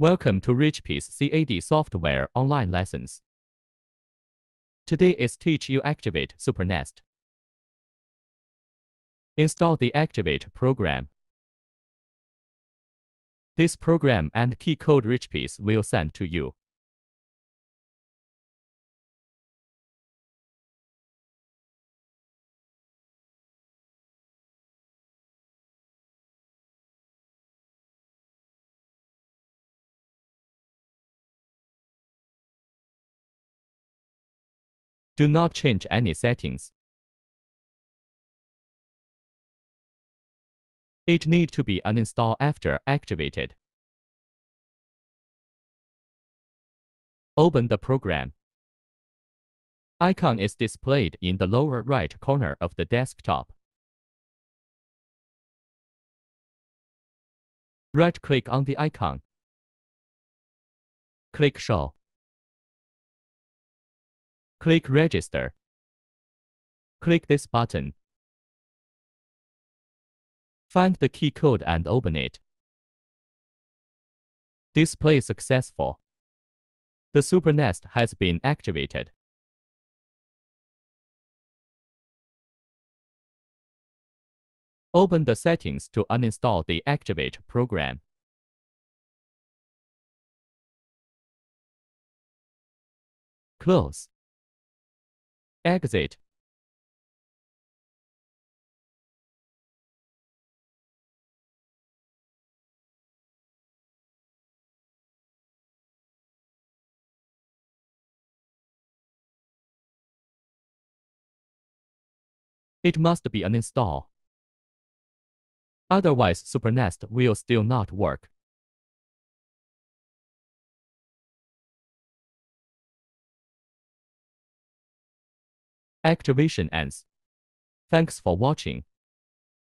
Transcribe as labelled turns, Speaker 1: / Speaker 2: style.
Speaker 1: Welcome to Richpeace CAD software online lessons. Today is teach you activate SuperNest. Install the Activate program. This program and key code Richpeace will send to you. Do not change any settings. It need to be uninstalled after activated. Open the program. Icon is displayed in the lower right corner of the desktop. Right-click on the icon. Click Show. Click Register. Click this button. Find the key code and open it. Display successful. The SuperNest has been activated. Open the settings to uninstall the Activate program. Close. Exit. It must be uninstalled. Otherwise, SuperNest will still not work. Activation ends. Thanks for watching.